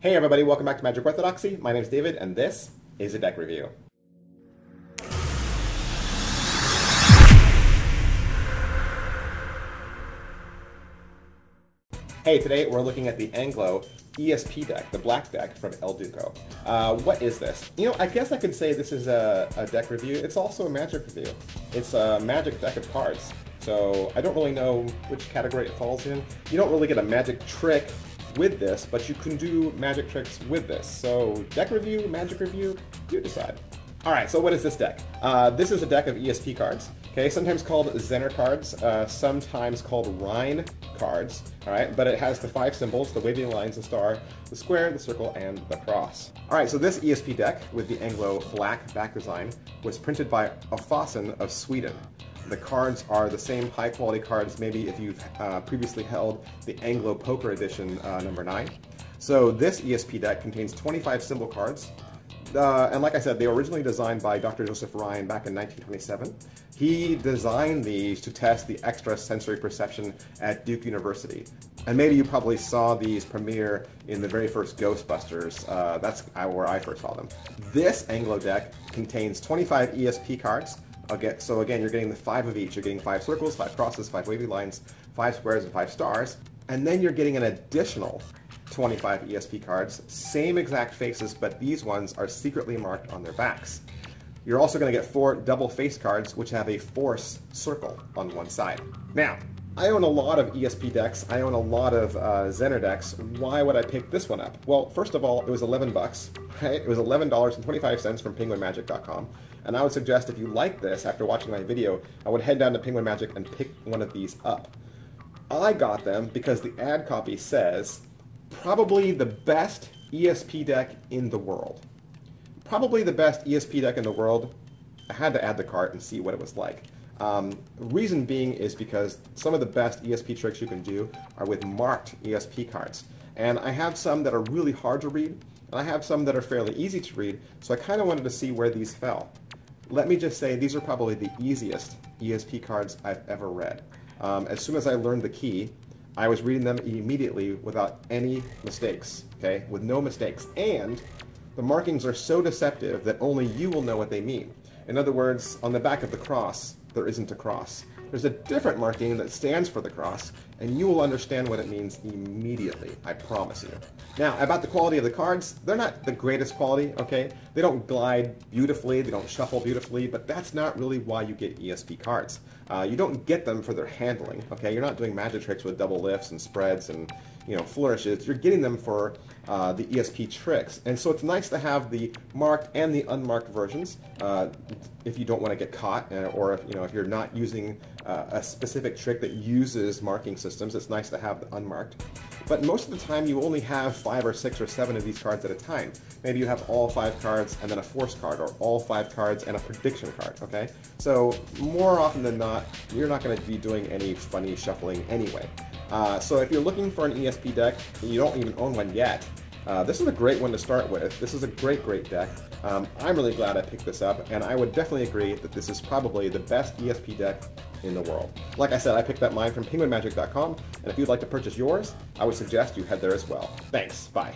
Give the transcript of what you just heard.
Hey everybody, welcome back to Magic Orthodoxy. My name is David, and this is a deck review. Hey, today we're looking at the Anglo ESP deck, the black deck from El Duco. Uh, what is this? You know, I guess I could say this is a, a deck review. It's also a magic review. It's a magic deck of cards. So I don't really know which category it falls in. You don't really get a magic trick with this, but you can do magic tricks with this. So deck review, magic review, you decide. All right, so what is this deck? Uh, this is a deck of ESP cards, okay, sometimes called Zener cards, uh, sometimes called Rhine cards, all right, but it has the five symbols, the waving lines, the star, the square, the circle, and the cross. All right, so this ESP deck with the Anglo black back design was printed by Ofasen of Sweden. The cards are the same high quality cards, maybe if you've uh, previously held the Anglo Poker Edition uh, number 9. So this ESP deck contains 25 symbol cards, uh, and like I said, they were originally designed by Dr. Joseph Rhine back in 1927. He designed these to test the extrasensory perception at Duke University. And maybe you probably saw these premiere in the very first Ghostbusters. Uh, that's where I first saw them. This Anglo deck contains 25 ESP cards, Again, so again, you're getting the five of each. You're getting five circles, five crosses, five wavy lines, five squares, and five stars. And then you're getting an additional 25 ESP cards, same exact faces, but these ones are secretly marked on their backs. You're also going to get four double face cards, which have a force circle on one side. Now, I own a lot of ESP decks. I own a lot of uh, Zener decks. Why would I pick this one up? Well, first of all, it was 11 bucks. Right? It was $11.25 from PenguinMagic.com. And I would suggest if you like this after watching my video, I would head down to Penguin Magic and pick one of these up. I got them because the ad copy says probably the best ESP deck in the world. Probably the best ESP deck in the world. I had to add the cart and see what it was like. Um, reason being is because some of the best ESP tricks you can do are with marked ESP cards. And I have some that are really hard to read, and I have some that are fairly easy to read, so I kind of wanted to see where these fell. Let me just say these are probably the easiest ESP cards I've ever read. Um, as soon as I learned the key, I was reading them immediately without any mistakes, okay, with no mistakes. And the markings are so deceptive that only you will know what they mean. In other words, on the back of the cross, there isn't a cross. There's a different marking that stands for the cross, and you will understand what it means immediately, I promise you. Now, about the quality of the cards, they're not the greatest quality, okay? They don't glide beautifully, they don't shuffle beautifully, but that's not really why you get ESP cards. Uh, you don't get them for their handling, okay? You're not doing magic tricks with double lifts and spreads and you know, flourishes, you're getting them for uh, the ESP tricks. And so it's nice to have the marked and the unmarked versions uh, if you don't want to get caught uh, or if, you know, if you're not using uh, a specific trick that uses marking systems, it's nice to have the unmarked. But most of the time you only have five or six or seven of these cards at a time. Maybe you have all five cards and then a force card or all five cards and a prediction card, okay? So more often than not, you're not going to be doing any funny shuffling anyway. Uh, so if you're looking for an ESP deck and you don't even own one yet, uh, this is a great one to start with. This is a great, great deck. Um, I'm really glad I picked this up, and I would definitely agree that this is probably the best ESP deck in the world. Like I said, I picked up mine from penguinmagic.com, and if you'd like to purchase yours, I would suggest you head there as well. Thanks. Bye.